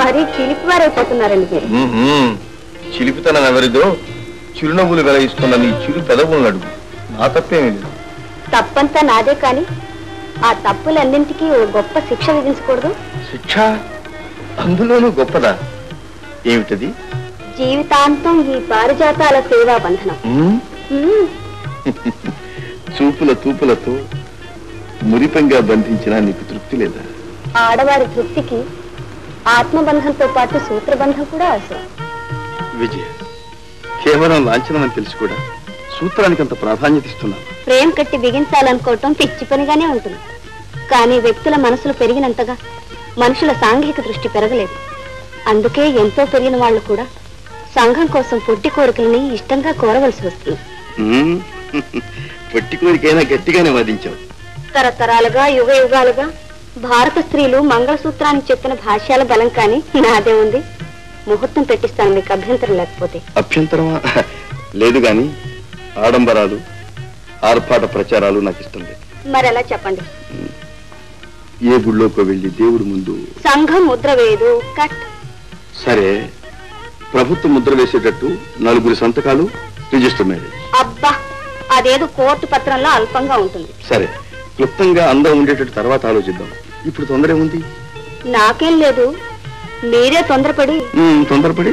మరీ మ్మ్హ్మ్. చిలిపితనం ఎవరిదో చిరునవ్వులు వెలగిస్తున్న నీ చిరు పెదవులను అడుగు. నా తప్పేమీ లేదు. తప్పంతా నాదే కాని ఆ తప్పులన్నింటికీ ఓ గొప్ప శిక్ష విధించకూడదు. శిక్ష అందులోనూ గొప్పదా? ఏమిటది? జీవితాంతం ఈ పారిజాతాల సేవా బంధనం. చూపుల తూపులతో మురిపంగా బంధించినా నీకు తృప్తి లేదా? ఆడవారి తృప్తికి ఆత్మబంధంతో పాటు సూత్రబంధం కూడా అవసరం. విజయ కేవలం లాంఛనం అని తెలిసి కూడా. సూత్రానికి అంత ప్రాధాన్యత ఇస్తున్నాను ప్రేమ కట్టి బిగించాలనుకోవటం పిచ్చి పనిగానే ఉంటుంది. కానీ వ్యక్తుల మనసులు పెరిగినంతగా మనుషుల సాంఘిక దృష్టి పెరగలేదు. అందుకే ఎంతో పెరిగిన వాళ్ళు కూడా సంఘం కోసం పొట్టి కోరికల్ని ఇష్టంగా కోరవలసి వస్తుంది. పొట్టి కోరికైనా గట్టిగానే వాదించావు. తరతరాలుగా యుగ యుగాలుగా భారత స్త్రీలు మంగళసూత్రానికి చెప్పిన భాష్యాల బలం కానీ నాదే ఉంది. ముహూర్తం పెట్టిస్తాను మీకు అభ్యంతరం లేకపోతే. అభ్యంతరమా? లేదు గాని ఆడంబరాలు ఆర్భాట ప్రచారాలు నాకు ఇష్టం లేదు. మరి ఎలా చెప్పండి? ఏ గుళ్ళోకో వెళ్ళి దేవుడి ముందు సంఘం ముద్ర వేయదు కట్. సరే. ప్రభుత్వ ముద్ర వేసేటట్టు నలుగురి సంతకాలు రిజిస్టర్ మ్యారేజ్. అబ్బా అదేదో కోర్టు పత్రంలో అల్పంగా ఉంటుంది. సరే క్లుప్తంగా అందం ఉండేటట్టు తర్వాత ఆలోచిద్దాం. ఇప్పుడు తొందర ఏముంది నాకేం లేదు మీరే తొందరపడి. తొందరపడి.